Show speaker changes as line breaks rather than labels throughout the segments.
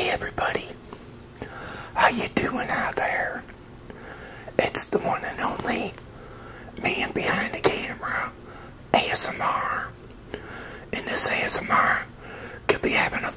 Hey everybody, how you doing out there? It's the one and only man behind the camera, ASMR. And this ASMR, could be having a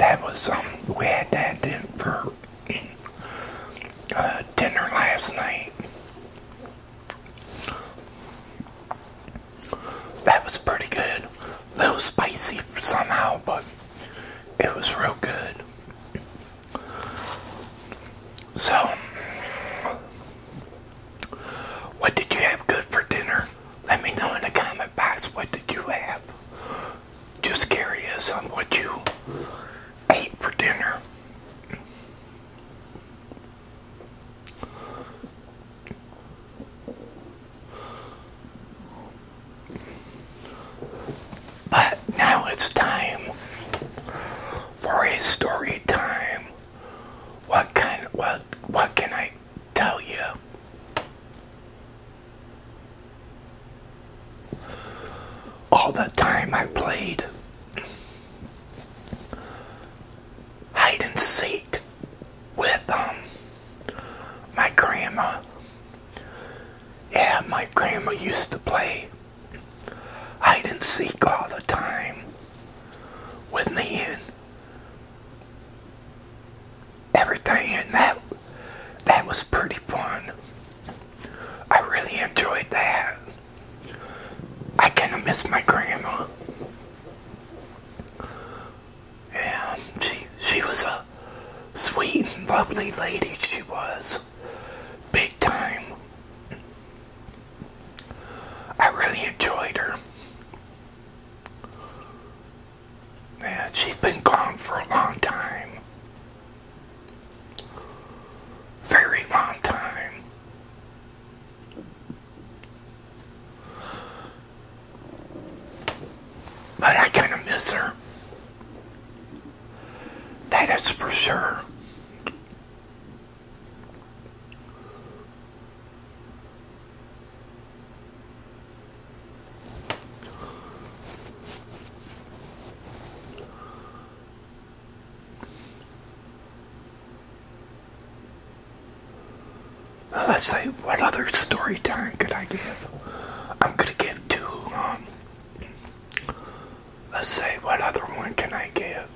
That was, um, we had that for uh, dinner last night. That was pretty good. A little spicy somehow, but it was real good. Let's say, what other story time could I give? I'm gonna give two. Um, let's say, what other one can I give?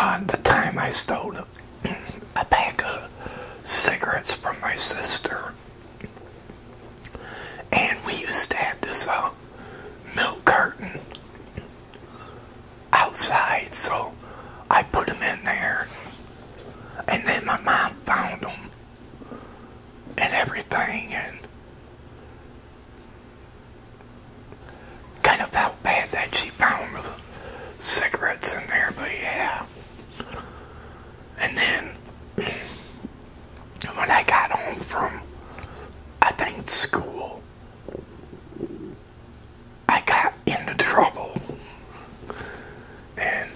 The time I stole a, a pack of cigarettes from my sister. And we used to have this uh, milk carton outside, so I put them in there. And then my mom found them and everything, and kind of felt bad that she found the cigarettes in there, but yeah. And then when I got home from, I think, school, I got into trouble. And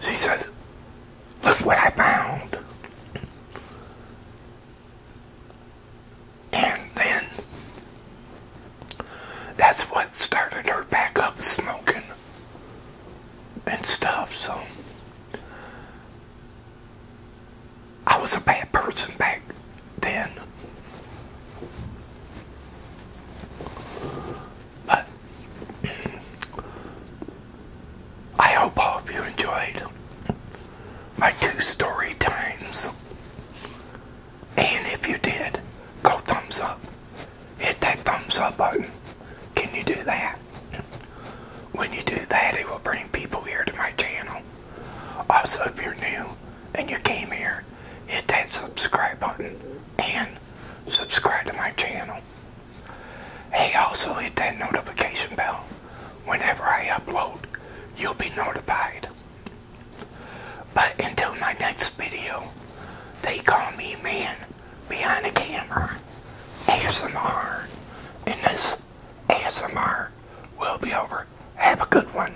she said, Look what I found. And then that's what started her back up smoking and stuff, so I was a bad person back then. But I hope all of you enjoyed my two story times. And if you did, go thumbs up. Hit that thumbs up button. Can you do that? When you do that, it will bring people here to my channel. Also, if you're new and you came here, hit that subscribe button and subscribe to my channel. Hey, also hit that notification bell. Whenever I upload, you'll be notified. But until my next video, they call me man behind the camera. ASMR. And this ASMR will be over. Have a good one.